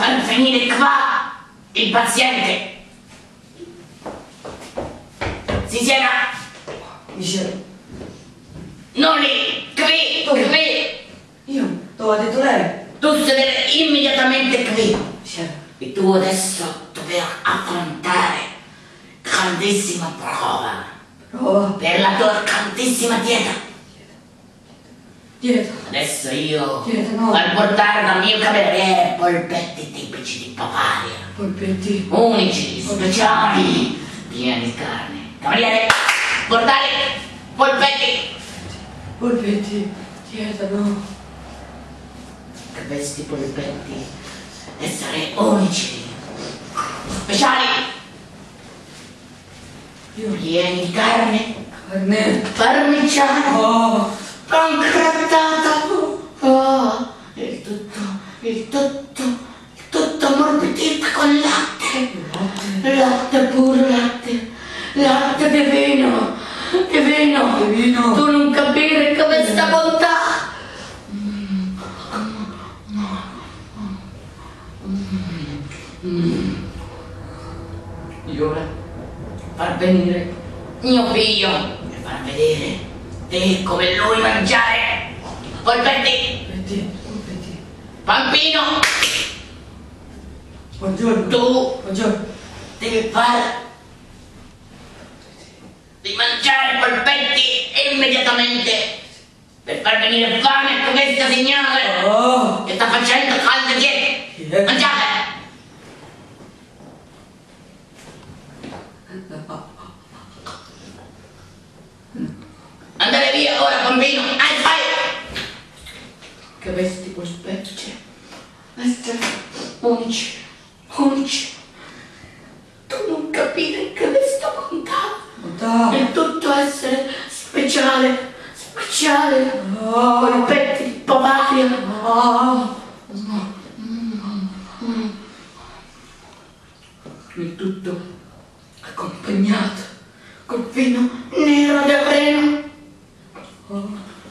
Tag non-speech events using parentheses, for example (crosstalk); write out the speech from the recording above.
far venire qua il paziente. Si sieda. Mi siedo. Non lì, qui, Dove? qui. Io? Dove ha detto lei? Tu sedere immediatamente qui. Siedo. E tu adesso dover affrontare grandissima prova Prova. per la tua grandissima dieta. Dietro. Adesso io Dieta, no. al portare dal mio cameriere polpetti tipici di Bavaria, Polpetti. unici, speciali, pieni di carne. Cameriere, portare polpetti. Polpetti. Dietro, no. Che questi polpetti essere unici, speciali, pieni di carne, Carne. parmigiano. Oh. Pancreatato oh, il tutto il tutto il tutto ammorbidito con latte. Latte. latte puro latte. Latte di vino di vino. Di vino. tu non capire che questa bontà. E ora far venire. Mio figlio. E far vedere te come lui mangiare polpetti. Pampino Buongiorno. tu Buongiorno. devi fare di mangiare polpetti immediatamente per far venire fame a questo signore Oh. che sta facendo caldo dietro Eh. mangiate (laughs) via ora bambino vai vai che vesti polpetti essere unici unici tu non capire che questa bontà Bontà. è tutto essere speciale speciale Oh. polpetti di Bavaria Oh. il tutto accompagnato col vino Oh.